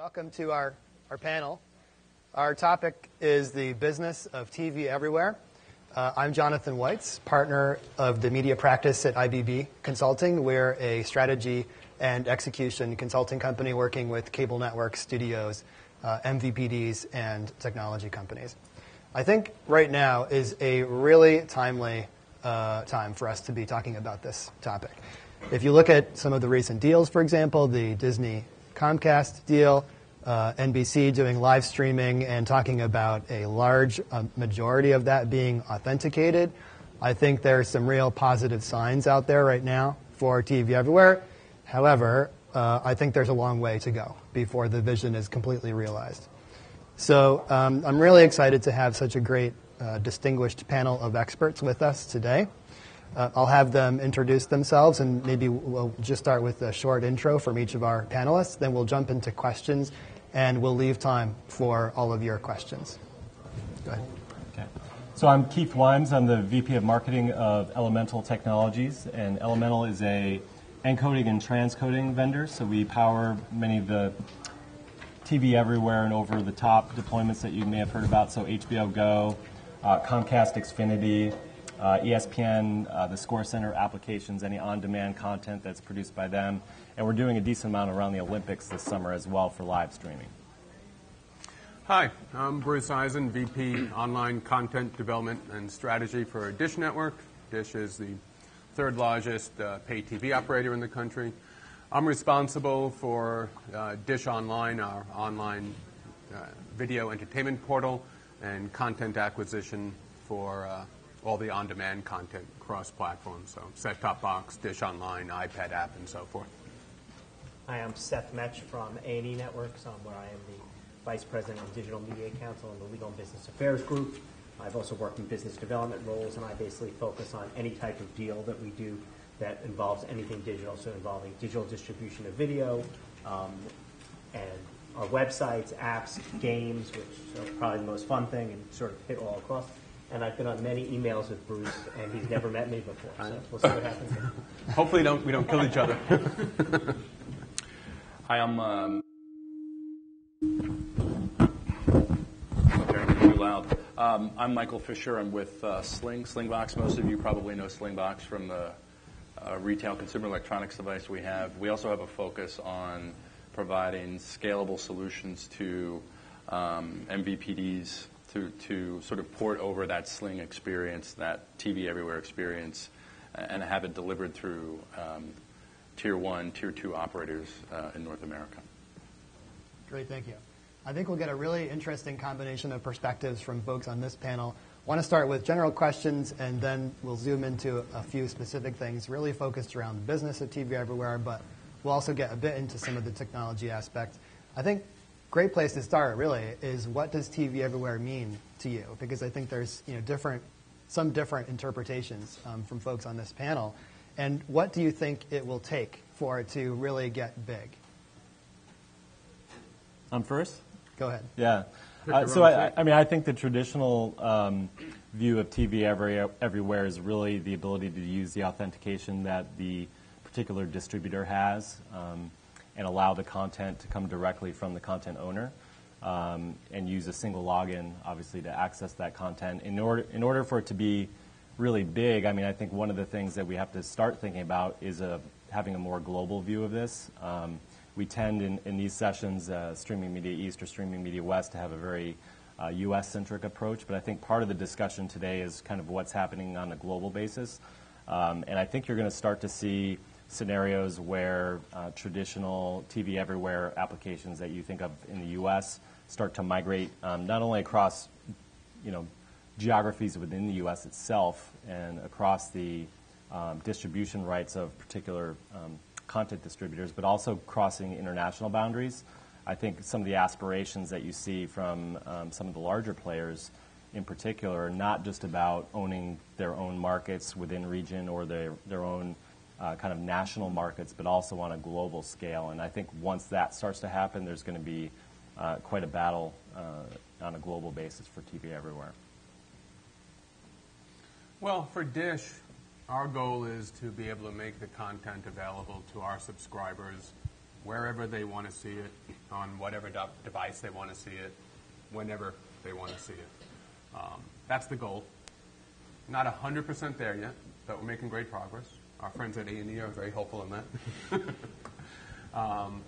Welcome to our, our panel. Our topic is the business of TV everywhere. Uh, I'm Jonathan Weitz, partner of the media practice at IBB Consulting. We're a strategy and execution consulting company working with cable networks, studios, uh, MVPDs, and technology companies. I think right now is a really timely uh, time for us to be talking about this topic. If you look at some of the recent deals, for example, the Disney Comcast deal, uh, NBC doing live streaming and talking about a large uh, majority of that being authenticated. I think there are some real positive signs out there right now for TV everywhere. However, uh, I think there's a long way to go before the vision is completely realized. So um, I'm really excited to have such a great, uh, distinguished panel of experts with us today. Uh, I'll have them introduce themselves, and maybe we'll just start with a short intro from each of our panelists. Then we'll jump into questions, and we'll leave time for all of your questions. Go ahead. Okay. So I'm Keith Wymbs. I'm the VP of Marketing of Elemental Technologies, and Elemental is a encoding and transcoding vendor. So we power many of the TV everywhere and over-the-top deployments that you may have heard about. So HBO Go, uh, Comcast Xfinity uh, ESPN, uh, the Score Center applications, any on-demand content that's produced by them. And we're doing a decent amount around the Olympics this summer as well for live streaming. Hi, I'm Bruce Eisen, VP Online Content Development and Strategy for Dish Network. Dish is the third largest uh, pay TV operator in the country. I'm responsible for uh, Dish Online, our online uh, video entertainment portal, and content acquisition for uh, all the on-demand content cross-platform, so set-top box, Dish Online, iPad app, and so forth. Hi, I'm Seth Metch from A&E Networks, where I am the Vice President of Digital Media Counsel in the Legal and Business Affairs Group. I've also worked in business development roles, and I basically focus on any type of deal that we do that involves anything digital, so involving digital distribution of video, um, and our websites, apps, games, which are probably the most fun thing and sort of hit all across and I've been on many emails with Bruce, and he's never met me before. So we'll see what happens. Hopefully, don't we don't kill each other. Hi, I'm. Um, too loud. Um, I'm Michael Fisher. I'm with uh, Sling Slingbox. Most of you probably know Slingbox from the uh, retail consumer electronics device we have. We also have a focus on providing scalable solutions to um, MVPDs to, to sort of port over that Sling experience, that TV everywhere experience, and have it delivered through um, tier one, tier two operators uh, in North America. Great, thank you. I think we'll get a really interesting combination of perspectives from folks on this panel. I want to start with general questions, and then we'll zoom into a few specific things, really focused around the business of TV everywhere, but we'll also get a bit into some of the technology aspects. I think great place to start really is what does TV everywhere mean to you? Because I think there's you know different, some different interpretations um, from folks on this panel. And what do you think it will take for it to really get big? I'm first. Go ahead. Yeah. Uh, so I, I, mean, I think the traditional um, view of TV every, everywhere is really the ability to use the authentication that the particular distributor has. Um, and allow the content to come directly from the content owner um, and use a single login, obviously, to access that content. In order, in order for it to be really big, I mean, I think one of the things that we have to start thinking about is a, having a more global view of this. Um, we tend in, in these sessions, uh, Streaming Media East or Streaming Media West, to have a very uh, US centric approach, but I think part of the discussion today is kind of what's happening on a global basis. Um, and I think you're going to start to see scenarios where uh, traditional TV everywhere applications that you think of in the U.S. start to migrate um, not only across, you know, geographies within the U.S. itself and across the um, distribution rights of particular um, content distributors, but also crossing international boundaries. I think some of the aspirations that you see from some of the larger players in particular are not just about owning their own markets within region or their, their own uh, kind of national markets, but also on a global scale. And I think once that starts to happen, there's going to be uh, quite a battle uh, on a global basis for TV everywhere. Well, for Dish, our goal is to be able to make the content available to our subscribers wherever they want to see it, on whatever de- device they want to see it, whenever they want to see it. Um, that's the goal. Not 100% there yet, but we're making great progress. Our friends at A&E are very helpful in that. um,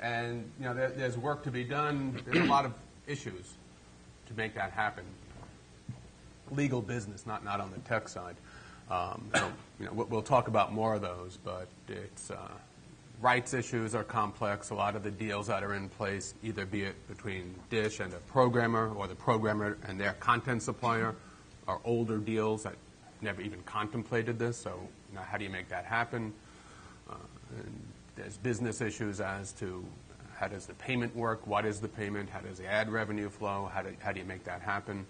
and you know, there, there's work to be done. There's a lot of issues to make that happen. Legal business, not not on the tech side. Um, you know, we'll, we'll talk about more of those, but it's uh, rights issues are complex. A lot of the deals that are in place, either be it between Dish and a programmer or the programmer and their content supplier, are older deals that never even contemplated this. So, you know, how do you make that happen? Uh, there's business issues as to how does the payment work? What is the payment? How does the ad revenue flow? How do, how do you make that happen?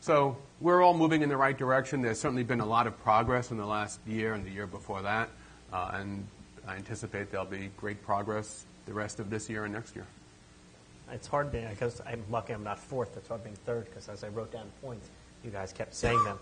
So we're all moving in the right direction. There's certainly been a lot of progress in the last year and the year before that, uh, and I anticipate there'll be great progress the rest of this year and next year. It's hard being, because I'm lucky I'm not fourth. It's hard being third because as I wrote down points, you guys kept saying them.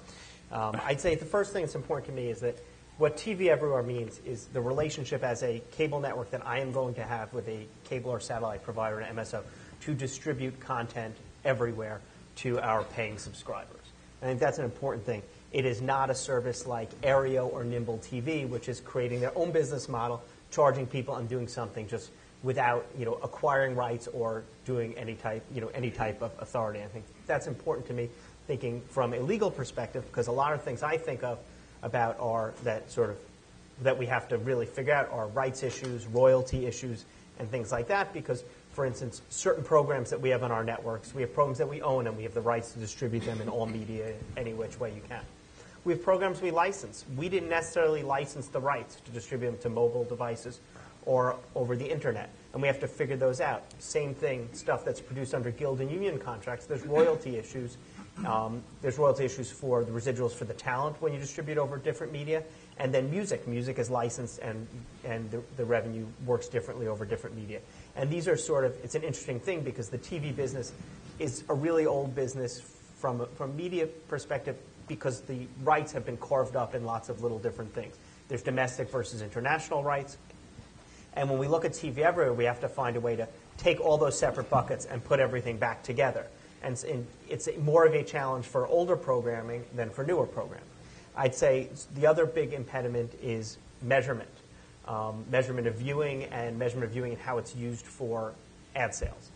Um, I'd say the first thing that's important to me is that what TV Everywhere means is the relationship as a cable network that I am going to have with a cable or satellite provider, an MSO, to distribute content everywhere to our paying subscribers. I think that's an important thing. It is not a service like Aereo or Nimble TV, which is creating their own business model, charging people and doing something just without you know acquiring rights or doing any type you know any type of authority. I think that's important to me. Thinking from a legal perspective, because a lot of things I think of about are that sort of that we have to really figure out are rights issues, royalty issues, and things like that. Because for instance, certain programs that we have on our networks, we have programs that we own and we have the rights to distribute them in all media any which way you can. We have programs we license. We didn't necessarily license the rights to distribute them to mobile devices or over the internet, and we have to figure those out. Same thing, stuff that's produced under guild and union contracts. There's royalty issues. Um, there's royalty issues for the residuals for the talent when you distribute over different media, and then music. Music is licensed, and and the, the revenue works differently over different media. And these are sort of, it's an interesting thing because the TV business is a really old business from a, from media perspective because the rights have been carved up in lots of little different things. There's domestic versus international rights. And when we look at TV everywhere, we have to find a way to take all those separate buckets and put everything back together. And it's more of a challenge for older programming than for newer programming. I'd say the other big impediment is measurement um, measurement of viewing and measurement of viewing and how it's used for ad sales.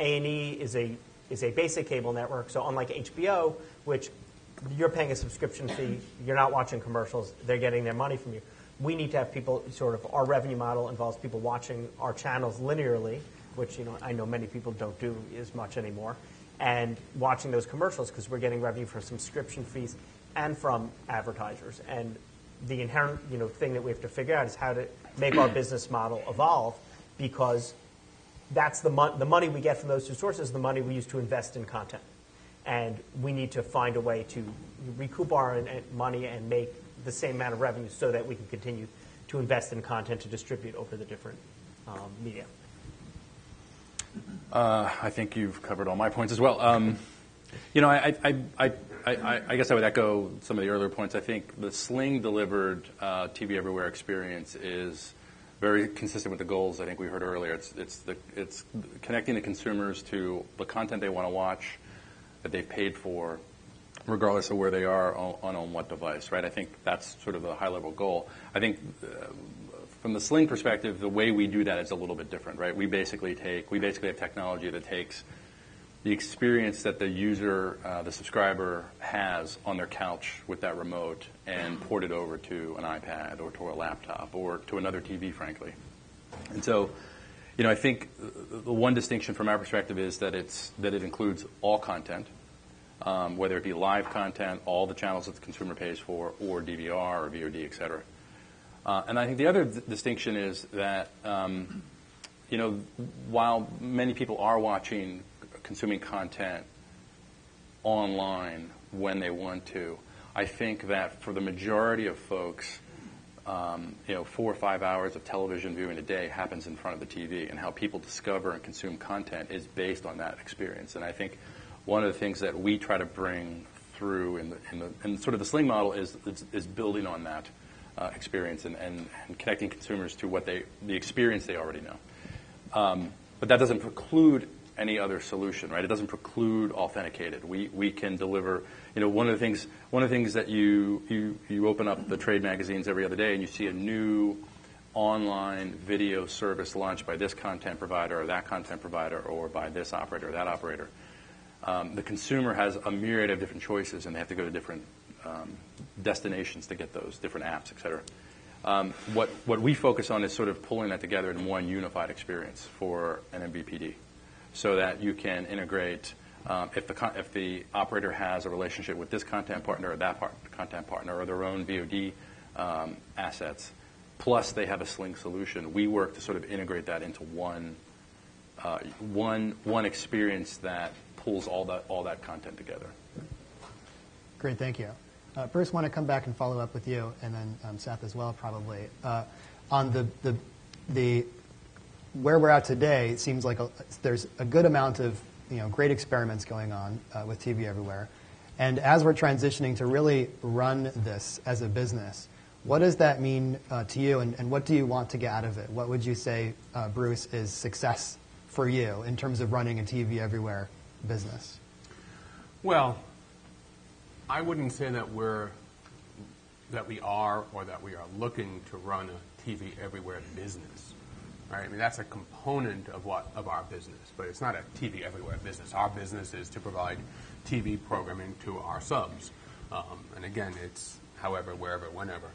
A&E is a is a basic cable network, so unlike HBO, which you're paying a subscription fee, you're not watching commercials, they're getting their money from you. We need to have people sort of our revenue model involves people watching our channels linearly, which you know I know many people don't do as much anymore, and watching those commercials because we're getting revenue from subscription fees and from advertisers. And the inherent you know thing that we have to figure out is how to make our business model evolve because that's the, the money we get from those two sources, the money we use to invest in content. And we need to find a way to recoup our money and make the same amount of revenue so that we can continue to invest in content to distribute over the different um, media. Uh, I think you've covered all my points as well. Um, you know, I, I, I, I, guess I would echo some of the earlier points. I think the Sling delivered uh, TV Everywhere experience is very consistent with the goals I think we heard earlier. It's, it's, the, it's connecting the consumers to the content they want to watch that they've paid for, regardless of where they are on, on what device, right? I think that's sort of a high level goal. I think uh, from the Sling perspective, the way we do that is a little bit different, right? We basically take, we basically have technology that takes the experience that the user, uh, the subscriber has on their couch with that remote and port it over to an iPad or to a laptop or to another TV, frankly. And so, you know, I think the one distinction from our perspective is that it's that it includes all content, um, whether it be live content, all the channels that the consumer pays for, or DVR or VOD, et cetera. Uh, and I think the other th- distinction is that, um, you know, while many people are watching consuming content online when they want to. I think that for the majority of folks, um, you know, four or five hours of television viewing a day happens in front of the TV, and how people discover and consume content is based on that experience. And I think one of the things that we try to bring through in, the, in, the, in sort of the Sling model is, is, is building on that uh, experience and, and, and, connecting consumers to what they, the experience they already know. Um, but that doesn't preclude any other solution, right? It doesn't preclude authenticated. We, we can deliver, you know, one of the things, one of the things that you, you, you open up the trade magazines every other day and you see a new online video service launched by this content provider or that content provider or by this operator or that operator. Um, the consumer has a myriad of different choices and they have to go to different um, destinations to get those, different apps, et cetera. Um, what, what we focus on is sort of pulling that together in one unified experience for an MVPD so that you can integrate um, if, the, if the operator has a relationship with this content partner or that part, content partner or their own VOD um, assets, plus they have a Sling solution, we work to sort of integrate that into one, uh, one, one experience that pulls all that, all that content together. Great, thank you. Uh, Bruce, want to come back and follow up with you, and then um, Seth as well, probably. Uh, on the, the, the where we're at today, it seems like a, there's a good amount of you know, great experiments going on uh, with TV everywhere. And as we're transitioning to really run this as a business, what does that mean uh, to you, and, and, what do you want to get out of it? What would you say, uh, Bruce, is success for you in terms of running a TV everywhere business? Well, I wouldn't say that we're that we are or that we are looking to run a TV everywhere business. Right? I mean, that's a component of what of our business, but it's not a TV everywhere business. Our business is to provide TV programming to our subs, um, and again, it's however, wherever, whenever.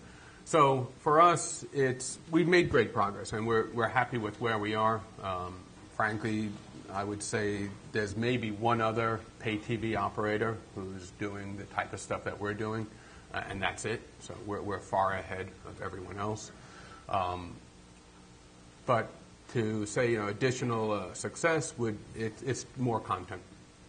So for us, it's we've made great progress, and we're we're happy with where we are. Um, frankly, I would say there's maybe one other pay TV operator who's doing the type of stuff that we're doing, uh, and that's it. So we're we're far ahead of everyone else. Um, but to say you know additional uh, success would it, it's more content,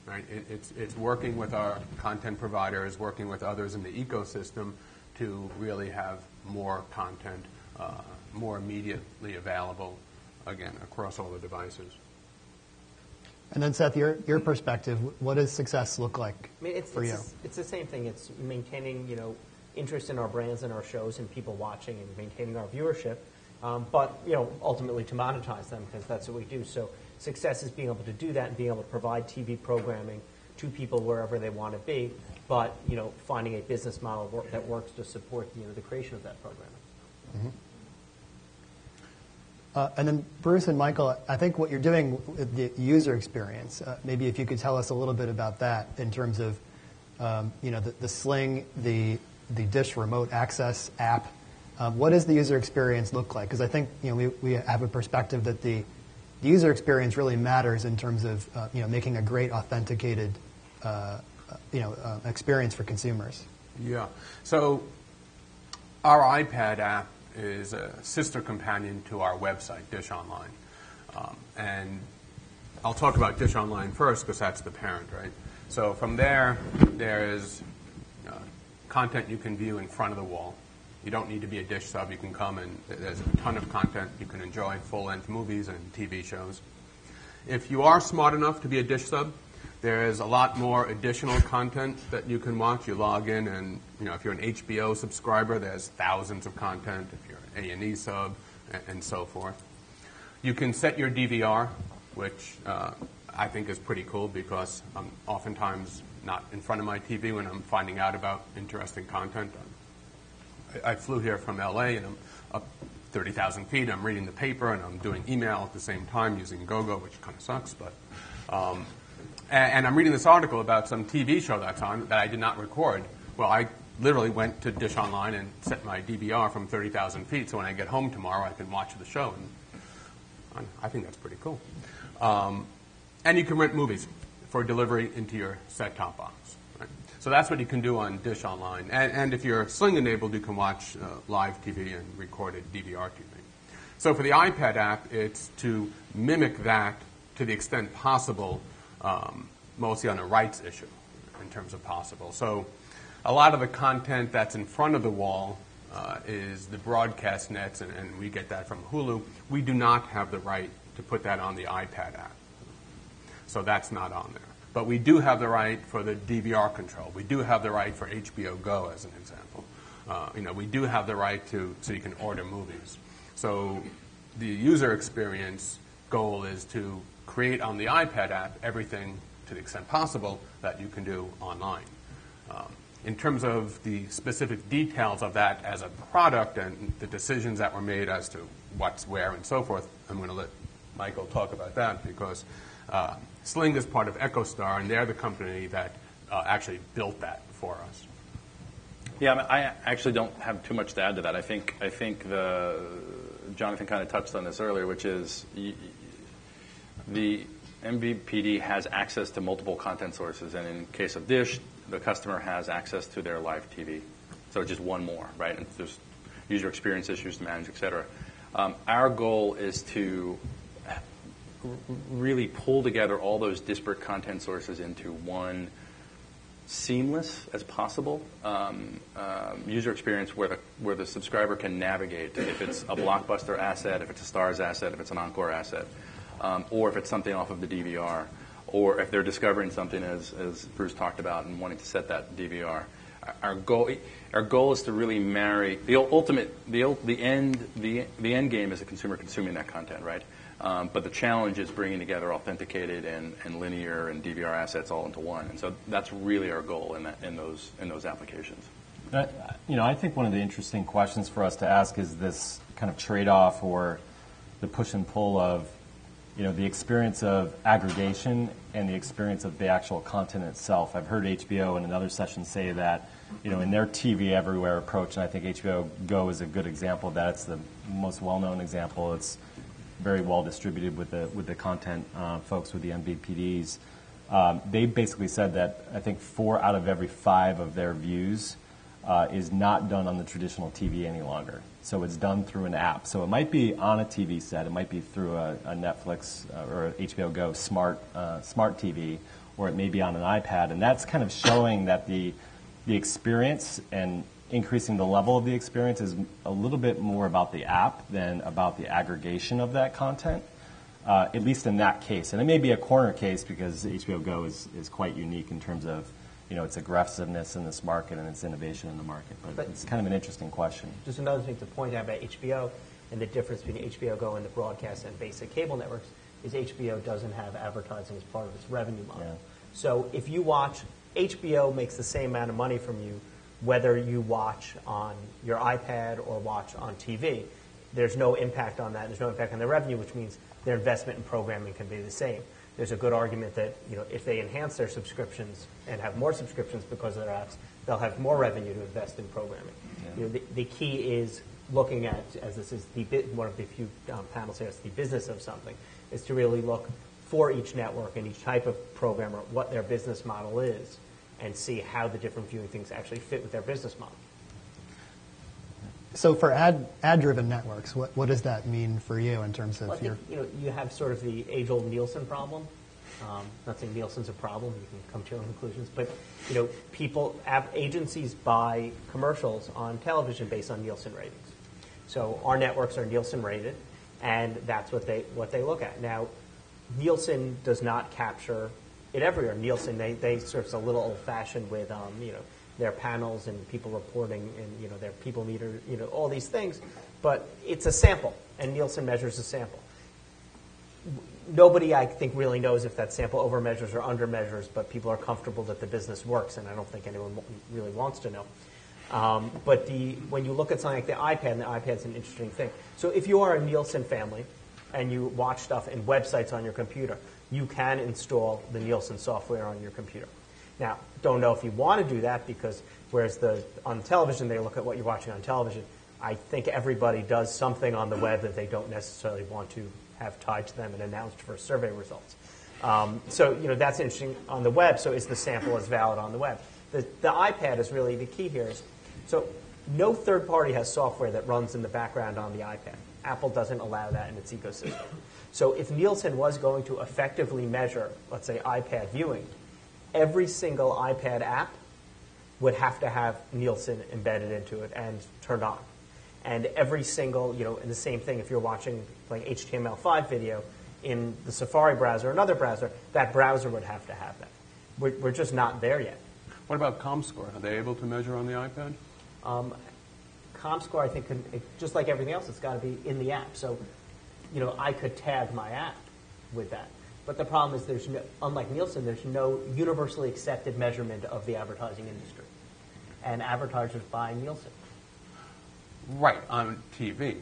right? It, it's it's working with our content providers, working with others in the ecosystem to really have more content, uh, more immediately available, again across all the devices. And then Seth, your your perspective, what does success look like I mean, it's, for it's you? A, it's the same thing. It's maintaining you know interest in our brands and our shows and people watching and maintaining our viewership um, but you know, ultimately to monetize them because that's what we do. So success is being able to do that and being able to provide TV programming to people wherever they want to be, but you know, finding a business model work, that works to support you know, the creation of that programming. Mm-hmm. Uh, and then Bruce and Michael, I think what you're doing with the user experience, uh, maybe if you could tell us a little bit about that in terms of, um, you know, the, Sling, the the Dish remote access app, um, what does the user experience look like? Because I think you know we, we have a perspective that the, user experience really matters in terms of uh, you know making a great authenticated you know experience for consumers. Yeah. So our iPad app is a sister companion to our website, Dish Online, um, and I'll talk about Dish Online first because that's the parent, right? So from there, there is uh, content you can view in front of the wall. You don't need to be a Dish sub. You can come and there's a ton of content you can enjoy, full-length movies and TV shows. If you are smart enough to be a Dish sub, there is a lot more additional content that you can watch. You log in, and you know if you're an HBO subscriber, there's thousands of content. If you're an A&E sub, and, so forth. You can set your DVR, which uh, I think is pretty cool because I'm oftentimes not in front of my TV when I'm finding out about interesting content. I, flew here from LA and I'm up 30,000 feet. I'm reading the paper and I'm doing email at the same time using GoGo, which kind of sucks, but. Um, and, I'm reading this article about some TV show that's on that I did not record. Well, I literally went to Dish Online and set my DVR from 30,000 feet, so when I get home tomorrow, I can watch the show. And I think that's pretty cool. Um, and you can rent movies for delivery into your set-top box. So that's what you can do on Dish Online. And, and if you're Sling enabled, you can watch uh, live TV and recorded DVR TV. So for the iPad app, it's to mimic that to the extent possible, um, mostly on a rights issue in terms of possible. So a lot of the content that's in front of the wall uh, is the broadcast nets, and, and we get that from Hulu. We do not have the right to put that on the iPad app. So that's not on there. But we do have the right for the DVR control. We do have the right for HBO Go, as an example. Uh, you know, we do have the right to so you can order movies. So the user experience goal is to create on the iPad app everything to the extent possible that you can do online. Um, in terms of the specific details of that as a product and the decisions that were made as to what's where and so forth, I'm going to let Michael talk about that because uh, Sling is part of EchoStar, and they're the company that uh, actually built that for us. Yeah, I, actually don't have too much to add to that. I think I think the Jonathan kind of touched on this earlier, which is the MVPD has access to multiple content sources, and in case of Dish, the customer has access to their live TV. So it's just one more, right? And there's user experience issues to manage, et cetera. Um, our goal is to really pull together all those disparate content sources into one seamless as possible um, um, user experience where the where the subscriber can navigate if it's a blockbuster asset, if it's a Starz asset, if it's an Encore asset, um, or if it's something off of the DVR, or if they're discovering something as as Bruce talked about and wanting to set that DVR. Our goal our goal is to really marry the ultimate the the end the the end game is the consumer consuming that content, right? Um, but the challenge is bringing together authenticated and, and linear and DVR assets all into one. And so that's really our goal in, that, in, those, in those applications. Uh, you know, I think one of the interesting questions for us to ask is this kind of trade-off or the push and pull of, you know, the experience of aggregation and the experience of the actual content itself. I've heard HBO in another session say that, you know, in their TV everywhere approach, and I think HBO Go is a good example of that. It's the most well-known example. It's very well distributed with the with the content uh, folks with the MVPDs. Um, they basically said that I think four out of every five of their views uh, is not done on the traditional TV any longer. So it's done through an app. So it might be on a TV set, it might be through a, a Netflix uh, or HBO Go smart uh, smart TV, or it may be on an iPad, and that's kind of showing that the the experience and increasing the level of the experience is a little bit more about the app than about the aggregation of that content, uh, at least in that case. And it may be a corner case because HBO Go is, is quite unique in terms of you know, its aggressiveness in this market and its innovation in the market. But, but it's kind of an interesting question. Just another thing to point out about HBO and the difference between HBO Go and the broadcast and basic cable networks is HBO doesn't have advertising as part of its revenue model. Yeah. So if you watch, HBO makes the same amount of money from you whether you watch on your iPad or watch on TV. There's no impact on that. There's no impact on their revenue, which means their investment in programming can be the same. There's a good argument that you know if they enhance their subscriptions and have more subscriptions because of their apps, they'll have more revenue to invest in programming. Yeah. You know, the, the, key is looking at, as this is the one of the few um, panels here, it's the business of something, is to really look for each network and each type of programmer what their business model is and see how the different viewing things actually fit with their business model. So for ad ad driven networks, what, what does that mean for you in terms of well, your? you know, you have sort of the age old Nielsen problem. Um, not saying Nielsen's a problem; you can come to your own conclusions. But you know, people, agencies buy commercials on television based on Nielsen ratings. So our networks are Nielsen rated, and that's what they what they look at. Now, Nielsen does not capture it everywhere. Nielsen, they, they sort of a little old fashioned with, um, you know, their panels and people reporting and, you know, their people meter, you know, all these things. But it's a sample, and Nielsen measures a sample. Nobody, I think, really knows if that sample over measures or under measures, but people are comfortable that the business works, and I don't think anyone really wants to know. Um, but the, when you look at something like the iPad, and the iPad's an interesting thing. So if you are a Nielsen family and you watch stuff in websites on your computer, you can install the Nielsen software on your computer. Now, don't know if you want to do that because whereas the on television they look at what you're watching on television, I think everybody does something on the web that they don't necessarily want to have tied to them and announced for survey results. Um, so you know that's interesting on the web. So is the sample as valid on the web? The, the iPad is really the key here. Is, so no third party has software that runs in the background on the iPad. Apple doesn't allow that in its ecosystem. So if Nielsen was going to effectively measure, let's say, iPad viewing, every single iPad app would have to have Nielsen embedded into it and turned on. And every single, you know, and the same thing if you're watching like HTML5 video in the Safari browser or another browser, that browser would have to have that. We're, we're just not there yet. What about ComScore? Are they able to measure on the iPad? Um, ComScore, I think, can, just like everything else, it's got to be in the app. So you know, I could tag my app with that. But the problem is, there's no, unlike Nielsen, there's no universally accepted measurement of the advertising industry, and advertisers buy Nielsen. Right, on TV,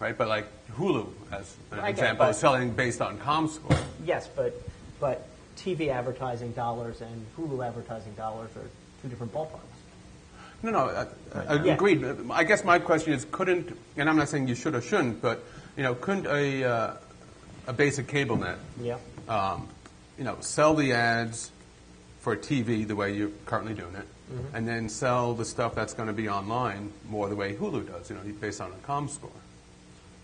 right? But like Hulu, as an I example, but- is selling based on ComScore. Yes, but but TV advertising dollars and Hulu advertising dollars are two different ballparks. No, no, uh, uh, Yeah. agreed. I guess my question is, couldn't, and I'm not saying you should or shouldn't, but, you know, couldn't a, uh, a basic cable net, Yeah. Um, you know, sell the ads for TV the way you're currently doing it, Mm-hmm. and then sell the stuff that's going to be online more the way Hulu does, you know, based on a ComScore.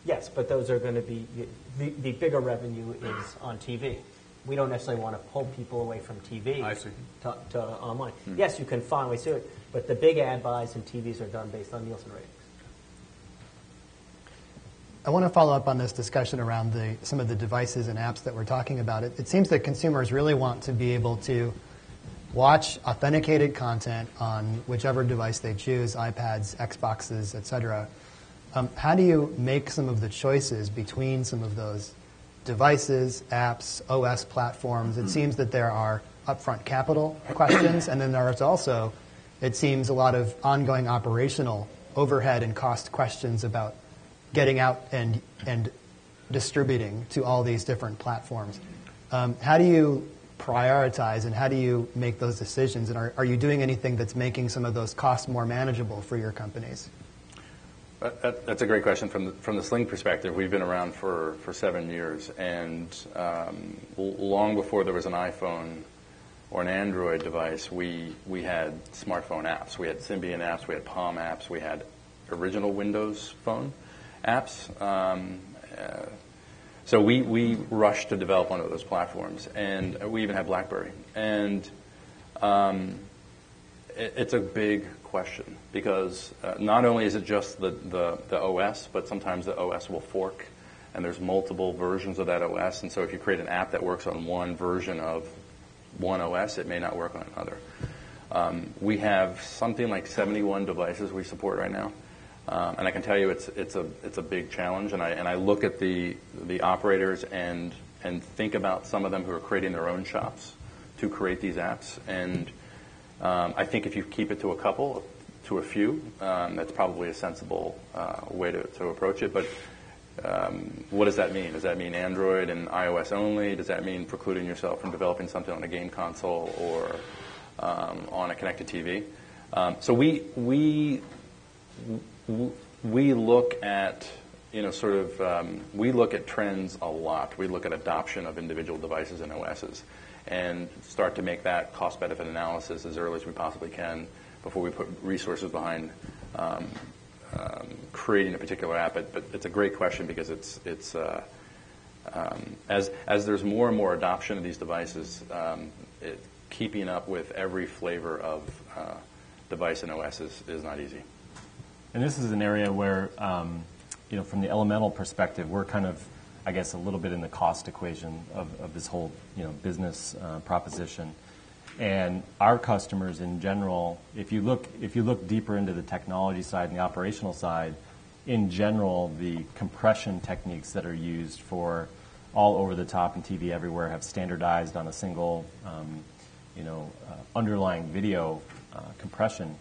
Yes, but those are going to be the, the bigger revenue is on TV. We don't necessarily want to pull people away from TV. To, to online. Yes, you can find ways to do it, but the big ad buys in TVs are done based on Nielsen ratings. I want to follow up on this discussion around the, some of the devices and apps that we're talking about. It, it seems that consumers really want to be able to watch authenticated content on whichever device they choose, iPads, Xboxes, etc. Um, how do you make some of the choices between some of those devices, apps, OS platforms? It seems that there are upfront capital questions, and then there's also, it seems, a lot of ongoing operational overhead and cost questions about getting out and, and distributing to all these different platforms. Um, how do you prioritize and how do you make those decisions? And are, are you doing anything that's making some of those costs more manageable for your companies? That- That's a great question. From the, from the Sling perspective, we've been around for, for seven years, and um, long before there was an iPhone or an Android device, we, we had smartphone apps. We had Symbian apps, we had Palm apps, we had original Windows Phone apps. Um, uh, so we, we rushed to develop one of those platforms, and we even had BlackBerry. And um, it- it's a big question because uh, not only is it just the, the, the OS, but sometimes the OS will fork and there's multiple versions of that OS. And so if you create an app that works on one version of one OS, it may not work on another. Um, we have something like 71 devices we support right now. Um, and I can tell you it's, it's, a, it's a big challenge. And I, and I look at the, the operators and, and think about some of them who are creating their own shops to create these apps. And um, I think if you keep it to a couple, to a few, um, that's probably a sensible uh, way to, to approach it. But um, what does that mean? Does that mean Android and iOS only? Does that mean precluding yourself from developing something on a game console or um, on a connected TV? Um, so we we we look at you know sort of um, we look at trends a lot. We look at adoption of individual devices and OSs, and start to make that cost benefit analysis as early as we possibly can before we put resources behind um, um, creating a particular app. But, but it's a great question because it's it's uh, um, as as there's more and more adoption of these devices, um, it, keeping up with every flavor of uh, device and OS is, is not easy. And this is an area where, um, you know, from the elemental perspective, we're kind of, I guess, a little bit in the cost equation of, of this whole, you know, business uh, proposition. And our customers in general, if you look, if you look deeper into the technology side and the operational side, in general, the compression techniques that are used for all over the top and TV everywhere have standardized on a single, um, you know, uh, underlying video uh, compression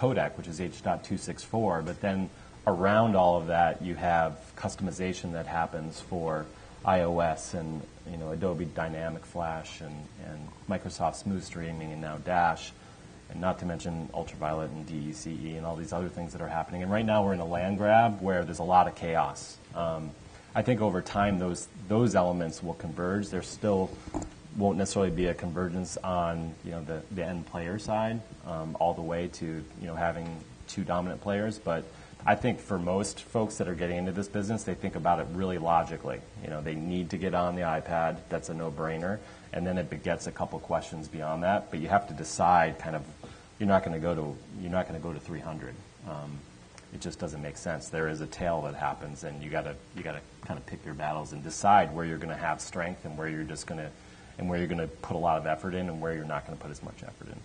codec, which is H.264. But then around all of that, you have customization that happens for iOS and you know Adobe Dynamic Flash and, and Microsoft Smooth Streaming and now Dash, and not to mention Ultraviolet and DECE and all these other things that are happening. And right now we're in a land grab where there's a lot of chaos. Um, I think over time those those elements will converge. There's still won't necessarily be a convergence on you know the, the end player side um, all the way to you know having two dominant players, but I think for most folks that are getting into this business, they think about it really logically. You know, they need to get on the iPad. That's a no-brainer. And then it begets a couple questions beyond that. But you have to decide kind of you're not going to go to you're not going to go to 300. Um, it just doesn't make sense. There is a tail that happens, and you got to you got to kind of pick your battles and decide where you're going to have strength and where you're just going to and where you're going to put a lot of effort in and where you're not going to put as much effort in.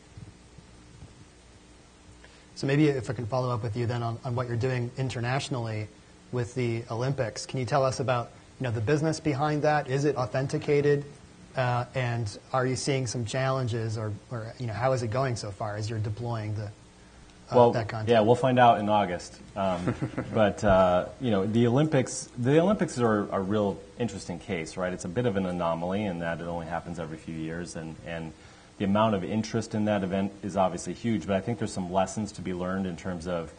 So maybe if I can follow up with you then on, on what you're doing internationally with the Olympics. Can you tell us about you know, the business behind that? Is it authenticated? Uh, and are you seeing some challenges, or, or you know, how is it going so far as you're deploying the well, that content? yeah, we'll find out in August. Um, but uh, you know, the Olympics, the Olympics are a real interesting case, right? It's a bit of an anomaly in that it only happens every few years, and and the amount of interest in that event is obviously huge. But I think there's some lessons to be learned in terms of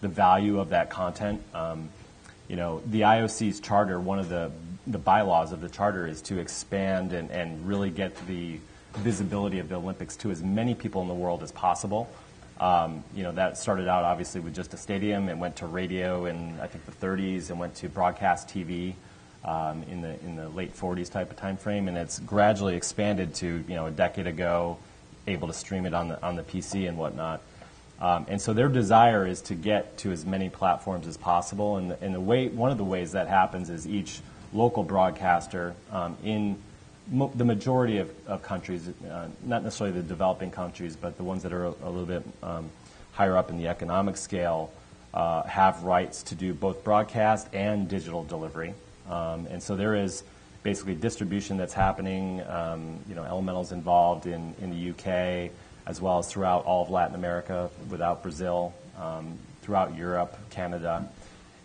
the value of that content. Um, you know, the IOC's charter, one of the the bylaws of the charter is to expand and, and really get the visibility of the Olympics to as many people in the world as possible. Um, you know, that started out obviously with just a stadium and went to radio in, I think, the 30s and went to broadcast TV um, in, the, in the late 40s type of time frame. And it's gradually expanded to, you know, a decade ago, able to stream it on the, on the PC and whatnot. Um, and so their desire is to get to as many platforms as possible. And, and the way, one of the ways that happens is each local broadcaster um, in mo- the majority of, of countries, uh, not necessarily the developing countries, but the ones that are a, a little bit um, higher up in the economic scale, uh, have rights to do both broadcast and digital delivery. Um, and so there is basically distribution that's happening. Um, you know, Elemental's involved in, in the UK as well as throughout all of Latin America, without Brazil, um, throughout Europe, Canada,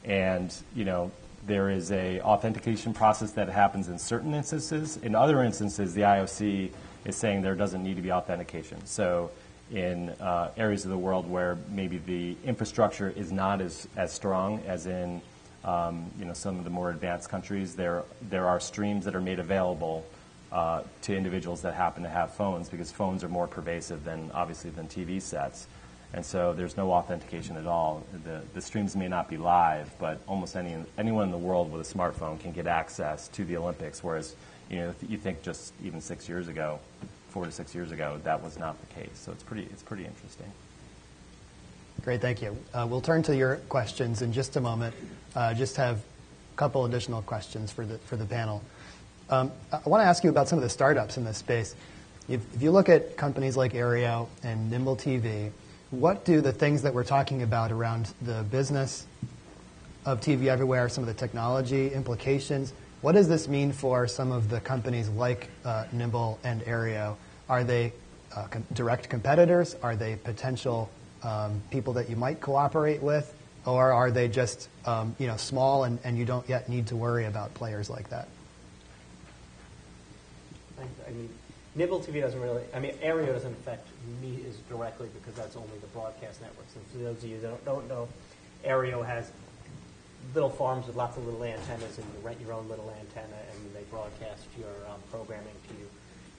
and you know there is a authentication process that happens in certain instances. In other instances, the IOC is saying there doesn't need to be authentication. So in uh, areas of the world where maybe the infrastructure is not as, as strong as in um, you know, some of the more advanced countries, there, there are streams that are made available uh, to individuals that happen to have phones because phones are more pervasive than obviously than TV sets. And so there's no authentication at all. The, the streams may not be live, but almost any, anyone in the world with a smartphone can get access to the Olympics, whereas you, know, you think just even six years ago, four to six years ago, that was not the case. So it's pretty, it's pretty interesting. Great, thank you. Uh, we'll turn to your questions in just a moment. Uh, just have a couple additional questions for the, for the panel. Um, I want to ask you about some of the startups in this space. If, if you look at companies like Aereo and Nimble TV, what do the things that we're talking about around the business of TV everywhere, some of the technology implications, what does this mean for some of the companies like uh, Nimble and Aereo? Are they uh, com- direct competitors? Are they potential um, people that you might cooperate with? Or are they just um, you know, small and, and you don't yet need to worry about players like that? I, I mean, Nimble TV doesn't really, I mean, Aereo doesn't affect me as directly because that's only the broadcast networks. And for those of you that don't, don't know, Aereo has little farms with lots of little antennas, and you rent your own little antenna, and they broadcast your um, programming to you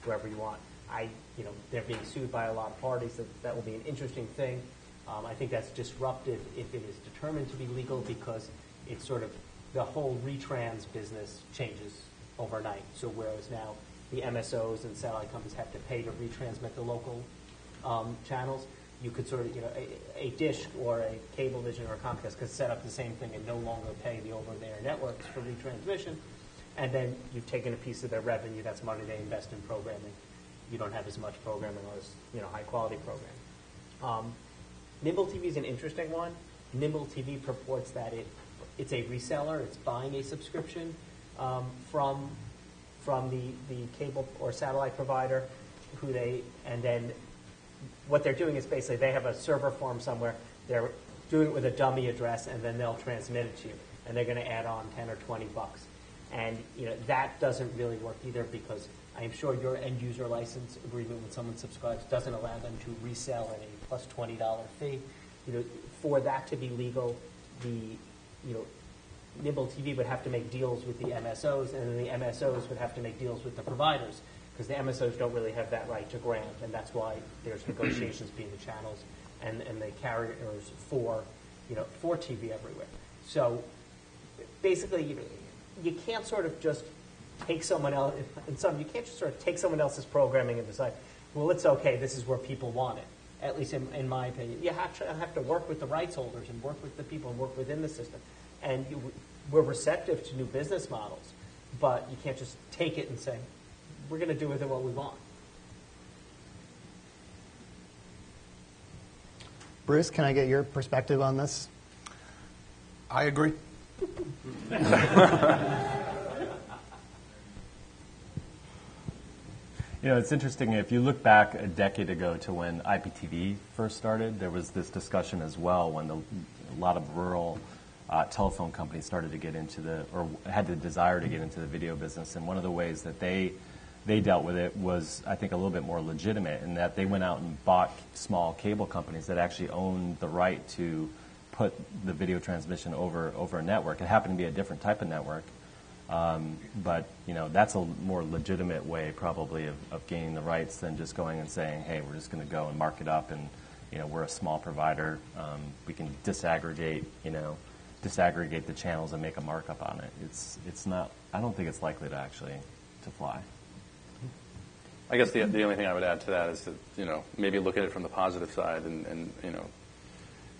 wherever you want. I, you know, they're being sued by a lot of parties. That that will be an interesting thing. Um, I think that's disruptive if it is determined to be legal because it's sort of the whole retrans business changes overnight. So whereas now the MSOs and satellite companies have to pay to retransmit the local um, channels, you could sort of, you know, a, a dish or a Cablevision or a Comcast could set up the same thing and no longer pay the over-the-air networks for retransmission, and then you've taken a piece of their revenue. That's money they invest in programming. You don't have as much programming or as you know high-quality programming. Um, Nimble TV is an interesting one. Nimble TV purports that it it's a reseller. It's buying a subscription um, from from the, the cable or satellite provider who they, and then what they're doing is basically they have a server farm somewhere. They're doing it with a dummy address, and then they'll transmit it to you, and they're going to add on 10 or 20 bucks. And you know that doesn't really work either because I am sure your end user license agreement when someone subscribes doesn't allow them to resell at a plus twenty dollar fee. You know, for that to be legal, the you know Nimble TV would have to make deals with the MSOs, and then the MSOs would have to make deals with the providers, because the MSOs don't really have that right to grant, and that's why there's negotiations between the channels and, and the carriers for, you know, for TV everywhere. So basically, you, you can't sort of just take someone else, in some, you can't just sort of take someone else's programming and decide, well, it's okay, this is where people want it. At least in, in my opinion, you have to have to work with the rights holders and work with the people and work within the system and you, we're receptive to new business models, but you can't just take it and say, we're going to do with it what we want. Bruce, can I get your perspective on this? I agree. You know, it's interesting. If you look back a decade ago to when IPTV first started, there was this discussion as well when the, a lot of rural uh, telephone companies started to get into the, or had the desire to get into the video business. And one of the ways that they they dealt with it was, I think, a little bit more legitimate in that they went out and bought small cable companies that actually owned the right to put the video transmission over over a network. It happened to be a different type of network, um, but you know that's a more legitimate way probably of, of gaining the rights than just going and saying, hey, we're just going to go and mark it up and you know we're a small provider. Um, we can disaggregate you know disaggregate the channels and make a markup on it. It's it's not. I don't think it's likely to actually to fly. I guess the, the only thing I would add to that is that you know maybe look at it from the positive side, and, and you know,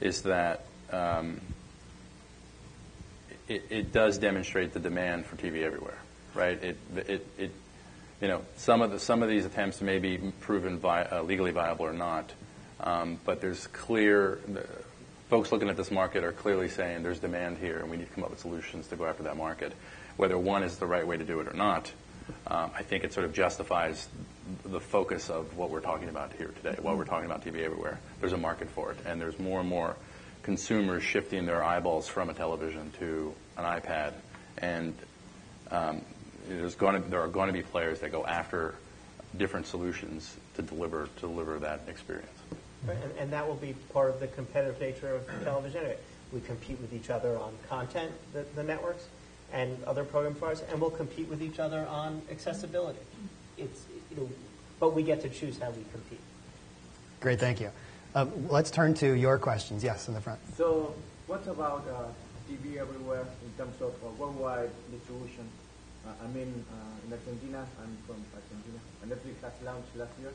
is that um, it, it does demonstrate the demand for TV everywhere, right? It, it, it you know, some of the some of these attempts may be proven vi- uh, legally viable or not, um, but there's clear. Folks looking at this market are clearly saying there's demand here, and we need to come up with solutions to go after that market. Whether one is the right way to do it or not, um, I think it sort of justifies the focus of what we're talking about here today. What we're talking about TV everywhere. There's a market for it, and there's more and more consumers shifting their eyeballs from a television to an iPad, and um, there are going to be players that go after different solutions to deliver to deliver that experience. Right, and, and that will be part of the competitive nature of television. Anyway, We compete with each other on content, the, the networks, and other program providers, and we'll compete with each other on accessibility. It's, you know, but we get to choose how we compete. Great, thank you. Um, let's turn to your questions. Yes, in the front. So, what about uh, TV everywhere in terms of uh, worldwide distribution? Uh, I mean, uh, in Argentina, I'm from Argentina. and Netflix has launched last year,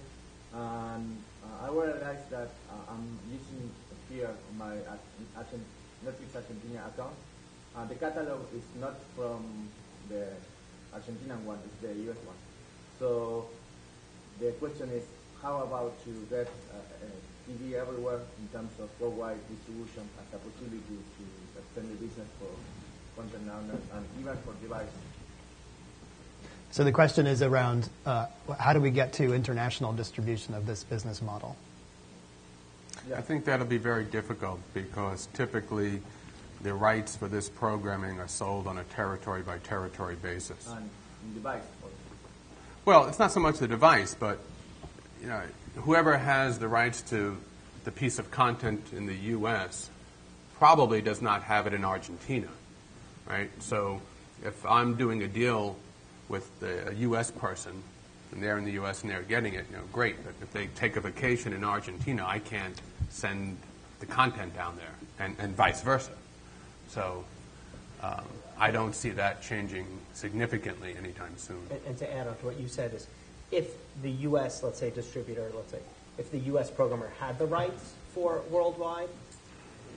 and uh, I realized that uh, I'm using here my Argent- Netflix Argentina account. Uh, the catalog is not from the Argentinian one; it's the US one. So, the question is, how about to get uh, uh, TV everywhere in terms of worldwide distribution as a possibility to extend the business for content owners and even for devices? So the question is around uh, how do we get to international distribution of this business model? I think that'll be very difficult because typically the rights for this programming are sold on a territory by territory basis. And device. Well, it's not so much the device, but you know, whoever has the rights to the piece of content in the U.S. probably does not have it in Argentina, right? So if I'm doing a deal with the, a U.S. person and they're in the U.S. and they're getting it, you know, great. But if they take a vacation in Argentina, I can't send the content down there, and, and vice versa. So um, I don't see that changing significantly anytime soon. And, and to add on to what you said is, if the U.S., let's say, distributor, let's say, if the U.S. programmer had the rights for worldwide,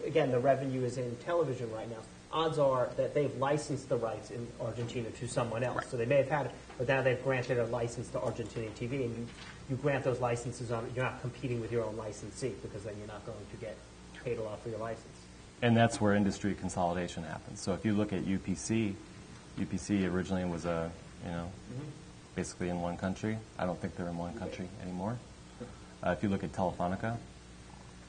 again, the revenue is in television right now. Odds are that they've licensed the rights in Argentina to someone else. Right. So they may have had it, but now they've granted a license to Argentinian TV, and you, you grant those licenses on, you're not competing with your own licensee because then you're not going to get paid a lot for your license. And that's where industry consolidation happens. So if you look at UPC, UPC originally was a, you know, basically in one country. I don't think they're in one country anymore. Uh, if you look at Telefonica,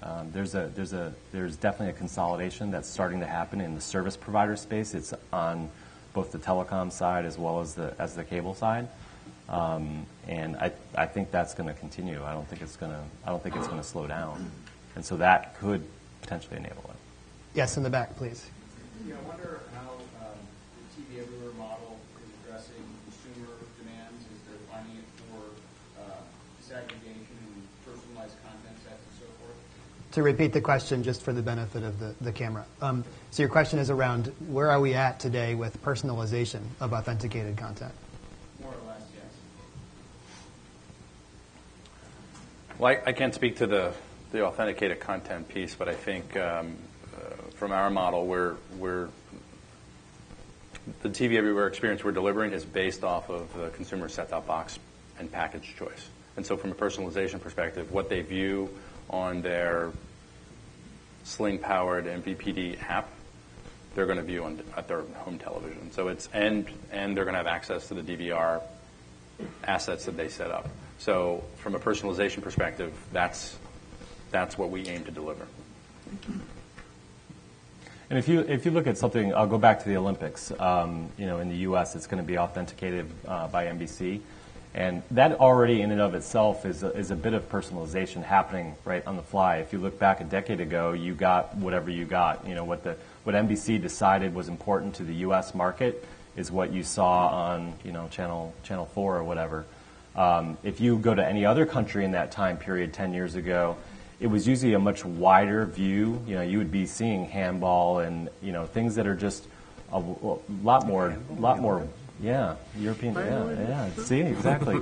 um, there's a there's a there's definitely a consolidation that's starting to happen in the service provider space. It's on both the telecom side as well as the as the cable side, um, and I I think that's going to continue. I don't think it's going to I don't think it's going to slow down, and so that could potentially enable it. Yes, in the back, please. Yeah, I wonder how um, the TV Everywhere model is addressing consumer demands as they're finding it for uh, disaggregation and personalized content sets and so forth. To repeat the question, just for the benefit of the, the camera. Um, so your question is around where are we at today with personalization of authenticated content? More or less, yes. Well, I, I can't speak to the, the authenticated content piece, but I think um, uh, from our model, we're, we're the TV Everywhere experience we're delivering is based off of the consumer set-top box and package choice. And so, from a personalization perspective, what they view on their Sling-powered MVPD app, they're going to view on at their home television. So it's and and they're going to have access to the DVR assets that they set up. So from a personalization perspective, that's, that's what we aim to deliver. And if you if you look at something, I'll go back to the Olympics. Um, you know, in the U.S., it's going to be authenticated uh, by NBC, and that already in and of itself is a, is a bit of personalization happening right on the fly. If you look back a decade ago, you got whatever you got. You know what the what NBC decided was important to the U.S. market is what you saw on you know channel channel four or whatever. Um, if you go to any other country in that time period, ten years ago, it was usually a much wider view. You know, you would be seeing handball and you know things that are just a, a lot more, a lot more. Yeah, European. Yeah, yeah. See, exactly.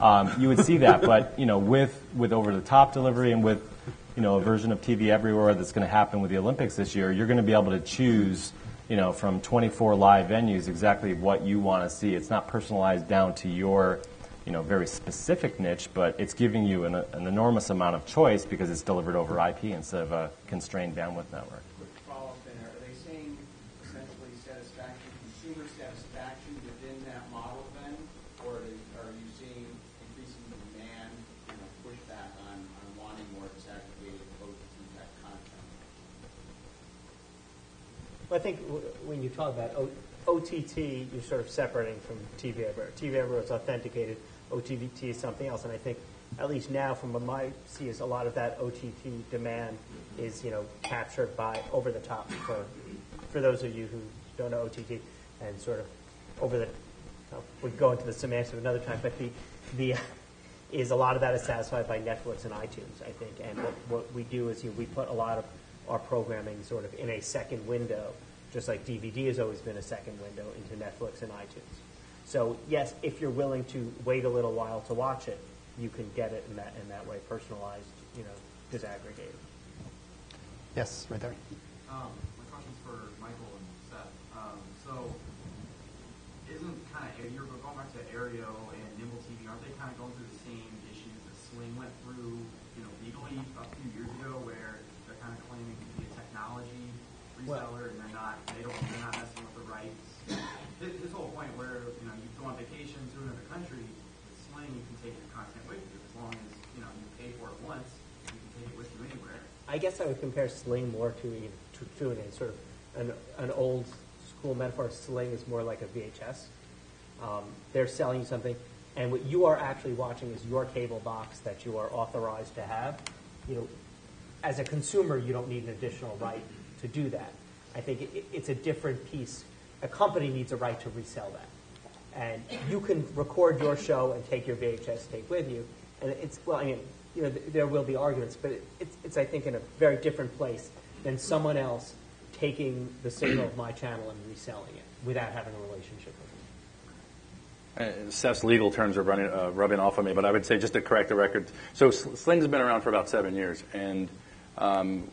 Um, you would see that, but you know, with with over the top delivery and with you know a version of TV everywhere that's going to happen with the Olympics this year, you're going to be able to choose. You know, from 24 live venues, exactly what you want to see. It's not personalized down to your you know, very specific niche, but it's giving you an, an enormous amount of choice because it's delivered over IP instead of a constrained bandwidth network. Quick follow-up there. Are they saying essentially satisfaction, consumer within that model then? Or are you seeing increasing demand, you know, pushback on, on wanting more disaggregated OTT type content? Well, I think when you talk about OTT, you're sort of separating from TV everywhere. TV everywhere is authenticated. OTT is something else, and I think at least now, from what I see, is a lot of that OTT demand is you know captured by over the top for for those of you who don't know OTT and sort of over the well, we go into the semantics of another time, but the the is a lot of that is satisfied by Netflix and iTunes, I think. And what, what we do is you know, we put a lot of our programming sort of in a second window, just like DVD has always been a second window into Netflix and iTunes. So yes, if you're willing to wait a little while to watch it, you can get it in that in that way, personalized, you know, disaggregated. Yes, right there. Um, my question's for Michael and Seth. Um, so, isn't kind of you're going back to Aereo and Nimble TV? Aren't they kind of going through the same issues that Sling went through, you know, legally a few years ago, where they're kind of claiming to be a technology reseller and they're not. They don't. They're not messing with the rights. His, his whole point, where you know you go on vacation to another country, Sling you can take your content with you as long as you know you pay for it once. You can take it with you anywhere. I guess I would compare Sling more to to, to an, sort of an, an old school metaphor. Sling is more like a VHS. Um, they're selling you something, and what you are actually watching is your cable box that you are authorized to have. You know, as a consumer, you don't need an additional right to do that. I think it, it's a different piece. A company needs a right to resell that, and you can record your show and take your VHS tape with you. And it's well, I mean, you know, th- there will be arguments, but it, it's, it's I think in a very different place than someone else taking the signal of my channel and reselling it without having a relationship with it. Uh, Seth's legal terms are running, uh, rubbing off on me, but I would say just to correct the record. So Sling's been around for about seven years, and um,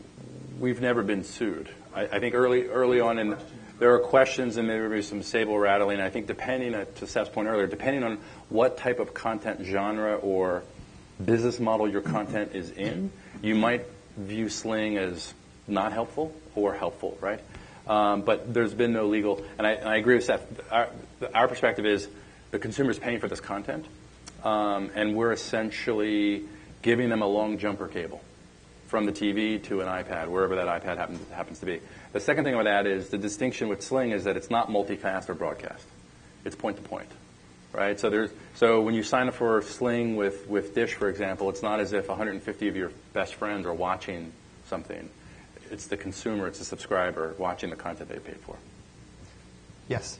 we've never been sued. I, I think early early on, there are questions and will some sable rattling. I think depending, uh, to Seth's point earlier, depending on what type of content genre or business model your content is in, you might view Sling as not helpful or helpful, right? Um, but there's been no legal, and I, and I agree with Seth. Our, our perspective is the consumer's paying for this content, um, and we're essentially giving them a long jumper cable from the TV to an iPad, wherever that iPad happens, happens to be. The second thing I would add is the distinction with Sling is that it's not multicast or broadcast. It's point to point, right? So there's so when you sign up for Sling with, with Dish, for example, it's not as if 150 of your best friends are watching something. It's the consumer, it's the subscriber watching the content they paid for. Yes.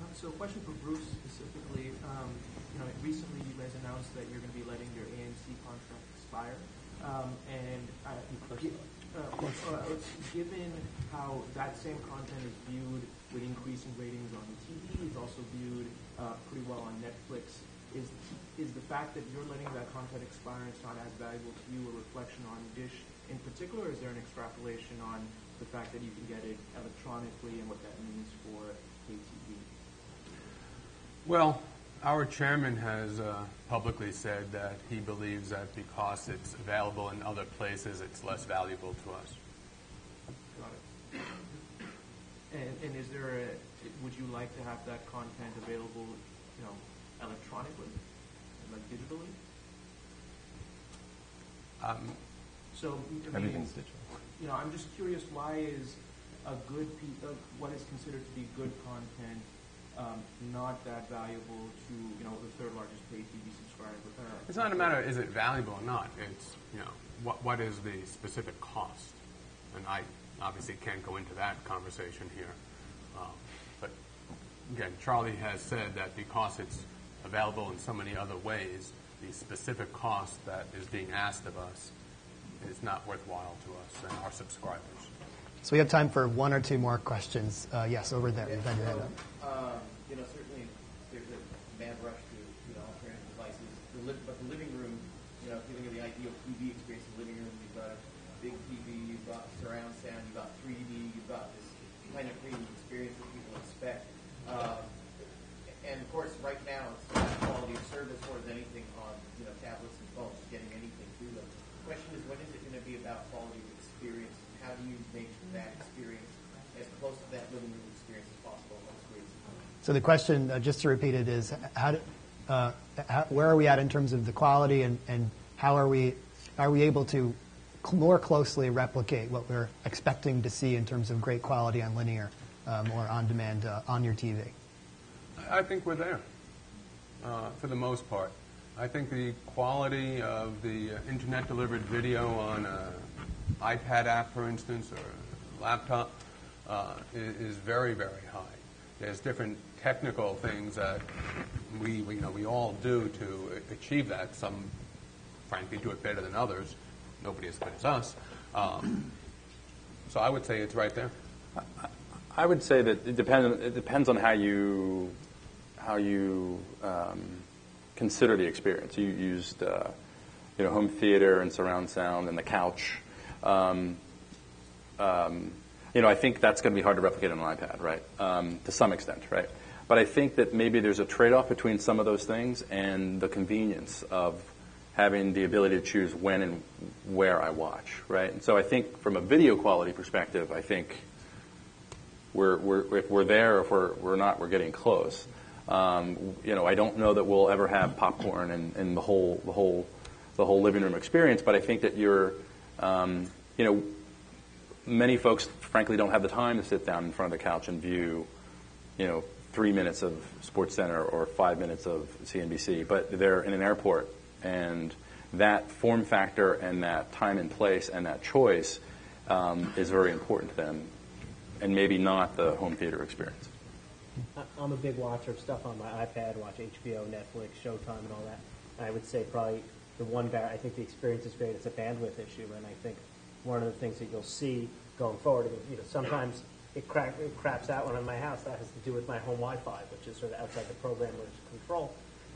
Um, So a question for Bruce specifically. Um, you know, recently you guys announced that you're going to be letting your AMC contract expire. Um, and I, gi- uh, uh, given how that same content is viewed with increasing ratings on TV, it's also viewed uh, pretty well on Netflix. Is is the fact that you're letting that content expire and it's not as valuable to you a reflection on Dish in particular? Is there an extrapolation on the fact that you can get it electronically and what that means for pay TV? Well, our chairman has uh, publicly said that he believes that because it's available in other places, it's less valuable to us. Got it. And, and is there a, would you like to have that content available, you know, electronically, like digitally? So, I mean, Everything's digital. you know, I'm just curious, why is a good piece of what is considered to be good content um, not that valuable to, you know, the third largest paid TV subscriber? Uh, It's not a matter is it valuable or not. It's you know what what is the specific cost, and I obviously can't go into that conversation here. Um, but again, Charlie has said that because it's available in so many other ways, the specific cost that is being asked of us is not worthwhile to us and our subscribers. So we have time for one or two more questions. Uh, yes, over there. You've had your hand up. Um, you know, certainly there's a mad rush to, you know, alternative devices. The li- but the living room, you know, if you think of the ideal TV experience in the living room, you've got a big TV, you've got surround sound, you've got 3D, you've got this kind of premium experience that people expect. Um, and of course, right now, it's about quality of service more than anything on, you know, tablets and phones, getting anything through them. The question is, when is it going to be about quality of experience? How do you make that experience as close to that living room experience as possible on screens? So the question, uh, just to repeat it, is uh, where are we at in terms of the quality, and, how are we are we able to more closely replicate what we're expecting to see in terms of great quality on linear um, or on demand uh, on your TV? I think we're there for the most part. I think the quality of the uh, internet delivered video on an iPad app, for instance, or a laptop is very, very high. There's different technical things that we, we, you know, we all do to achieve that. Some, frankly, do it better than others. Nobody as good as us. Um, so I would say it's right there. I would say that it depends. It depends on how you how you um, consider the experience. You used uh, you know home theater and surround sound and the couch. Um, um, you know, I think that's going to be hard to replicate on an iPad, right? Um, to some extent, right? But I think that maybe there's a trade-off between some of those things and the convenience of having the ability to choose when and where I watch, right? And so I think from a video quality perspective, I think we're, we're, if we're there, if we're, we're not, we're getting close. Um, you know, I don't know that we'll ever have popcorn and, and the whole, the whole, the whole living room experience, but I think that you're, um, you know, many folks frankly don't have the time to sit down in front of the couch and view, you know, three minutes of Sports Center or five minutes of CNBC, but they're in an airport, and that form factor and that time and place and that choice um, is very important to them, and maybe not the home theater experience. I'm a big watcher of stuff on my iPad, watch HBO, Netflix, Showtime, and all that. And I would say probably the one I think the experience is great. It's a bandwidth issue, and I think one of the things that you'll see going forward, you know, sometimes it, it craps out when in my house. That has to do with my home Wi-Fi, which is sort of outside the programmer's control.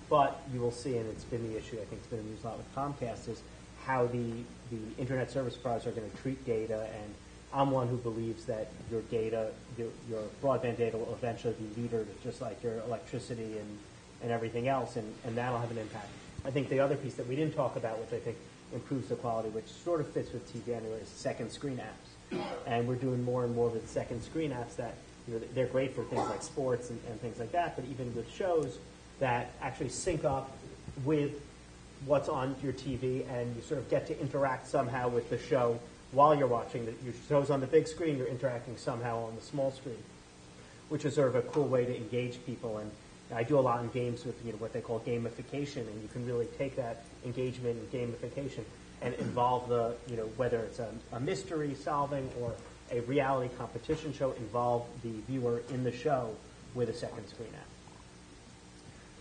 But you will see, and it's been the issue. I think it's been the news a lot with Comcast, is how the the internet service providers are going to treat data and I'm one who believes that your data, your, your broadband data will eventually be metered just like your electricity and, and everything else, and, and that'll have an impact. I think the other piece that we didn't talk about, which I think improves the quality, which sort of fits with TV anyway, is second screen apps. And we're doing more and more with second screen apps that, you know, they're great for things like sports and, and things like that, but even with shows that actually sync up with what's on your TV, and you sort of get to interact somehow with the show while you're watching. The, your show's on the big screen, you're interacting somehow on the small screen, which is sort of a cool way to engage people. And I do a lot in games with you know what they call gamification, and you can really take that engagement and gamification and involve the you know whether it's a, a mystery solving or a reality competition show, involve the viewer in the show with a second screen app.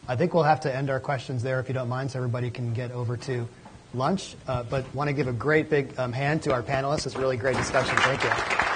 I think we'll have to end our questions there if you don't mind, so everybody can get over to lunch. Uh, but want to give a great big um, hand to our panelists. It's a really great discussion. Thank you.